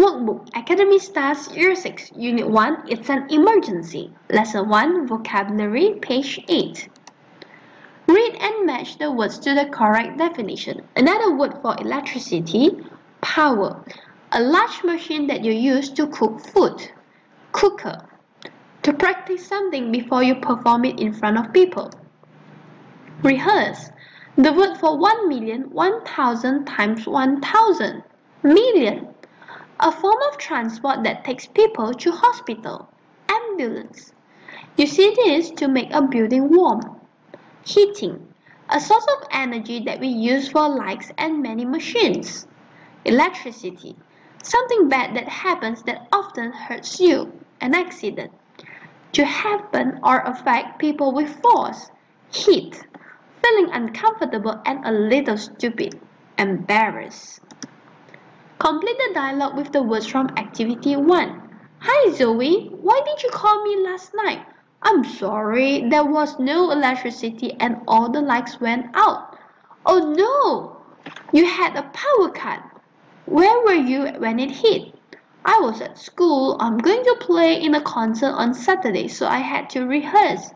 Workbook Academy Stars Year 6 Unit 1 It's an Emergency Lesson 1 Vocabulary page 8 Read and match the words to the correct definition. Another word for electricity power. A large machine that you use to cook food. Cooker. To practice something before you perform it in front of people. Rehearse. The word for 1 million, 1000 times 1000. Million a form of transport that takes people to hospital. Ambulance. You see this to make a building warm. Heating. A source of energy that we use for lights and many machines. Electricity. Something bad that happens that often hurts you. An accident. To happen or affect people with force. Heat. Feeling uncomfortable and a little stupid. Embarrassed. Complete the dialogue with the words from Activity 1. Hi Zoe, why did you call me last night? I'm sorry, there was no electricity and all the lights went out. Oh no! You had a power cut. Where were you when it hit? I was at school. I'm going to play in a concert on Saturday, so I had to rehearse.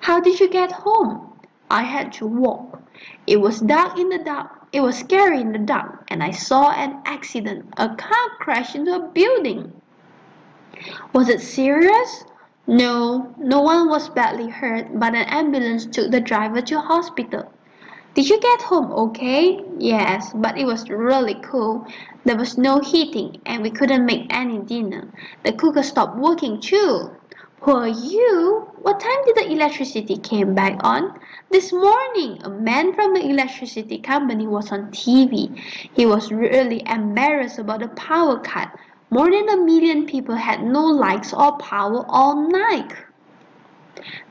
How did you get home? I had to walk. It was dark in the dark it was scary in the dark, and I saw an accident. A car crashed into a building. Was it serious? No, no one was badly hurt, but an ambulance took the driver to hospital. Did you get home okay? Yes, but it was really cold. There was no heating, and we couldn't make any dinner. The cooker stopped working too. Poor you! What time did the electricity came back on? This morning, a man from the electricity company was on TV. He was really embarrassed about the power cut. More than a million people had no lights or power all night.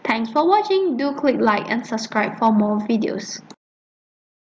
Thanks for watching. Do click like and subscribe for more videos.